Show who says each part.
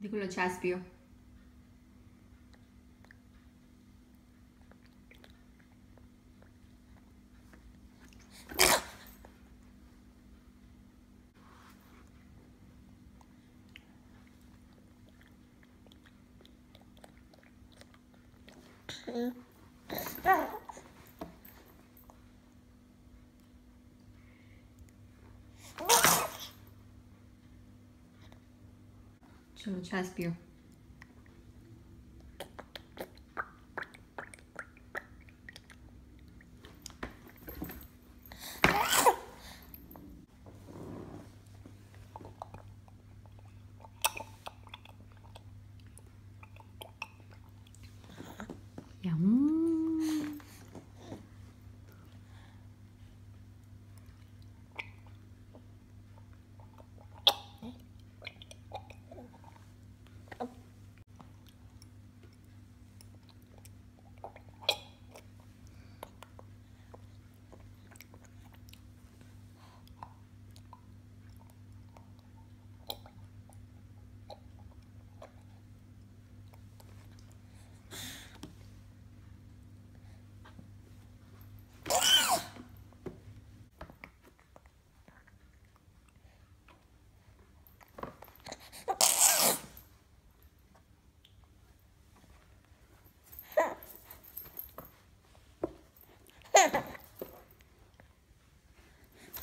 Speaker 1: Di quello cespio. So, much has beer.